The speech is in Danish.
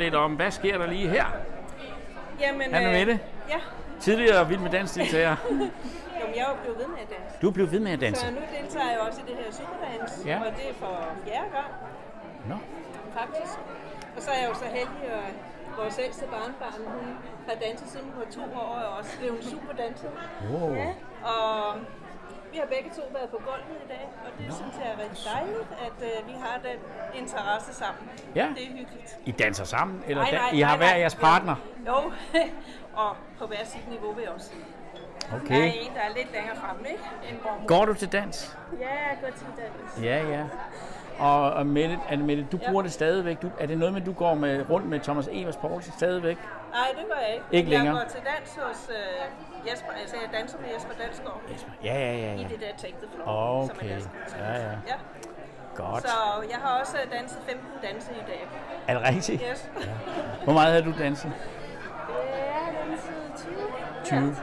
lidt om, hvad sker der lige her? Jamen, Anne øh, Mette? Ja, Tidligere Vild med Dans deltager. Jamen, jeg er blevet ved med at danse. Du er blevet ved med at danse. Så nu deltager jeg også i det her superdans, Ja. og det er for fjerde gang, Nå. faktisk. Og så er jeg jo så heldig, at vores ældste barnbarn, hun har danset siden hun var to år, og også blevet en superdanser. Wow. Ja, og vi har begge to været på gulvet i dag, og det synes jeg er rigtig dejligt, at øh, vi har den interesse sammen. Ja. Det er hyggeligt. I danser sammen, eller Nej, nej, I har nej, hver nej. jeres partner? Jo, og på hver sit niveau vil jeg også sige. Der er Okay. en, der er lidt længere fremme, ikke? End Går du til dans? Ja, jeg går til dans. Ja, ja. Og, og Mette, Anne Mette, du Ja. bruger det stadigvæk. Du, er det noget med, du går med, rundt med Thomas Evers Poulsen stadigvæk? Nej, det gør jeg ikke. Ikke længere? Jeg går til dans hos øh, Jesper, altså jeg danser med Jesper Dansgaard Ja, ja, ja. i ja. det der Take the Floor, som er Okay. Ja, ja. ja. Godt. Så jeg har også danset 15 danse i dag. Er det rigtigt? Yes. Hvor meget har du danset? Ja, den tid 20. 20.